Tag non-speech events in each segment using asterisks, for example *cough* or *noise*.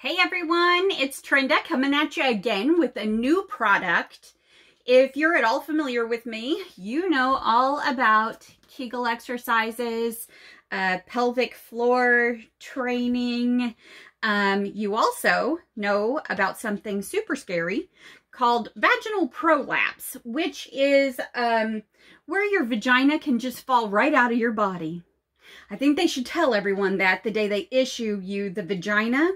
Hey everyone, it's Trenda coming at you again with a new product. If you're at all familiar with me, you know all about Kegel exercises, uh, pelvic floor training. Um, you also know about something super scary called vaginal prolapse, which is um, where your vagina can just fall right out of your body. I think they should tell everyone that the day they issue you the vagina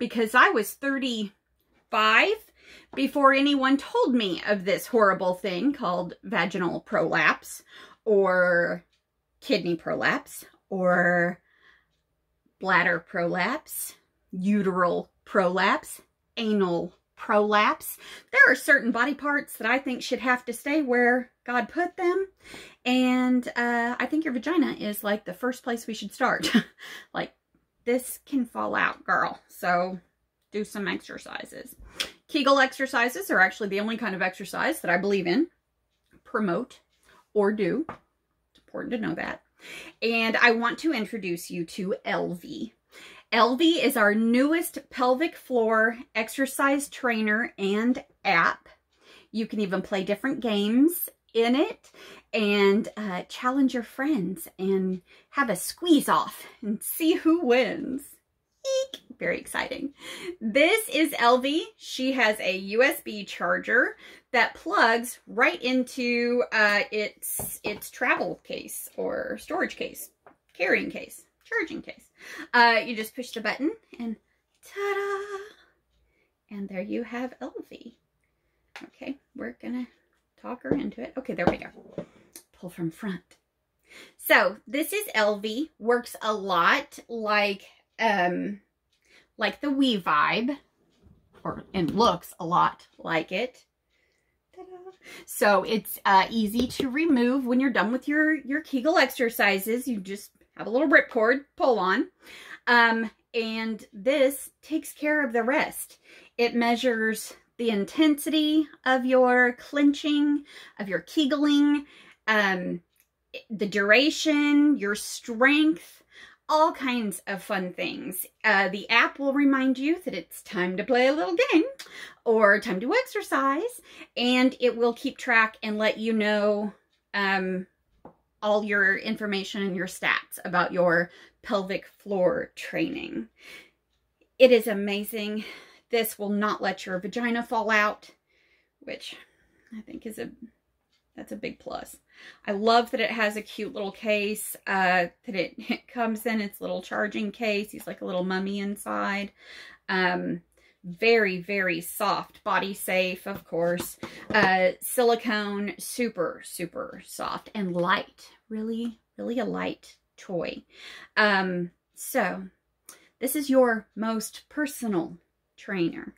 because I was 35 before anyone told me of this horrible thing called vaginal prolapse or kidney prolapse or bladder prolapse, uteral prolapse, anal prolapse. There are certain body parts that I think should have to stay where God put them. And uh, I think your vagina is like the first place we should start. *laughs* like this can fall out, girl. So do some exercises. Kegel exercises are actually the only kind of exercise that I believe in, promote, or do. It's important to know that. And I want to introduce you to Elvie. Elvie is our newest pelvic floor exercise trainer and app. You can even play different games in it and uh, challenge your friends and have a squeeze off and see who wins. Eek! Very exciting. This is Elvie. She has a USB charger that plugs right into uh, its, its travel case or storage case, carrying case, charging case. Uh, you just push the button and ta-da! And there you have Elvie. Okay, we're gonna talk her into it. Okay, there we go. Pull from front. So this is Elvie. Works a lot like um like the We-Vibe, or and looks a lot like it. So it's uh, easy to remove when you're done with your, your Kegel exercises. You just have a little ripcord, pull on. Um, and this takes care of the rest. It measures the intensity of your clenching, of your kegeling, um, the duration, your strength, all kinds of fun things. Uh, the app will remind you that it's time to play a little game or time to exercise, and it will keep track and let you know um, all your information and your stats about your pelvic floor training. It is amazing. This will not let your vagina fall out, which I think is a that's a big plus. I love that it has a cute little case, uh, that it, *laughs* it comes in its little charging case. He's like a little mummy inside. Um, very, very soft, body safe, of course. Uh, silicone, super, super soft and light. Really, really a light toy. Um, so, this is your most personal trainer.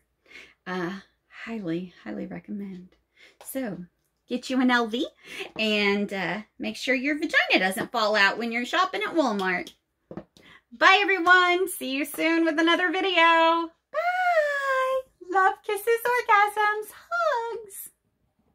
Uh, highly, highly recommend. So, get you an Elvie and uh, make sure your vagina doesn't fall out when you're shopping at Walmart. Bye, everyone. See you soon with another video. Bye. Love, kisses, orgasms.